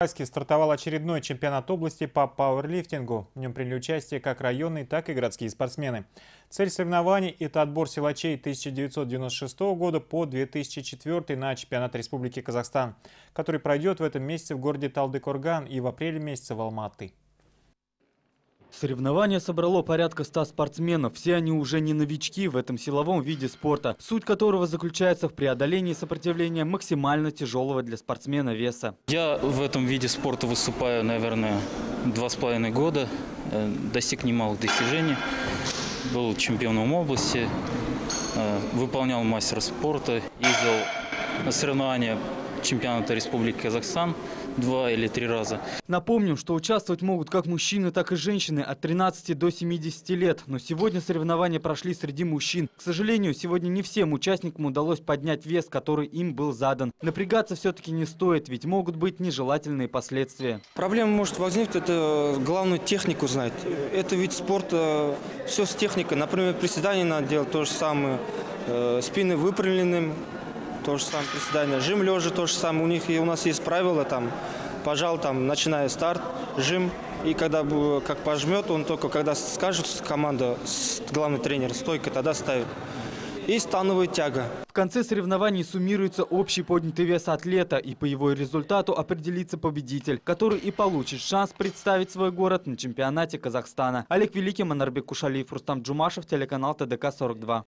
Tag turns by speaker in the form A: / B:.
A: Уральске стартовал очередной чемпионат области по пауэрлифтингу. В нем приняли участие как районные, так и городские спортсмены. Цель соревнований – это отбор силачей 1996 года по 2004 на чемпионат Республики Казахстан, который пройдет в этом месяце в городе Талдыкорган и в апреле месяце в Алматы.
B: Соревнование собрало порядка 100 спортсменов. Все они уже не новички в этом силовом виде спорта, суть которого заключается в преодолении сопротивления максимально тяжелого для спортсмена веса.
C: Я в этом виде спорта выступаю, наверное, два с половиной года. Э, достиг немалых достижений. Был чемпионом области, э, выполнял мастер спорта, ездил на соревнования чемпионата Республики Казахстан два или три раза.
B: Напомним, что участвовать могут как мужчины, так и женщины от 13 до 70 лет. Но сегодня соревнования прошли среди мужчин. К сожалению, сегодня не всем участникам удалось поднять вес, который им был задан. Напрягаться все-таки не стоит, ведь могут быть нежелательные последствия.
D: Проблема может возникнуть, это главную технику знать. Это вид спорта, все с техникой. Например, приседания надо делать то же самое, э, спины выпрямленным, то же самое приседание. Жим лежа то же самое. У них и у нас есть правила там, пожал там, начиная старт, жим. И когда как пожмет, он только когда скажет команда, главный тренер, стойка, тогда ставит. И становая тяга.
B: В конце соревнований суммируется общий поднятый вес атлета, и по его результату определится победитель, который и получит шанс представить свой город на чемпионате Казахстана. Олег Великий, Манарбек Кушалиев, Рустам Джумашев, телеканал ТДК-42.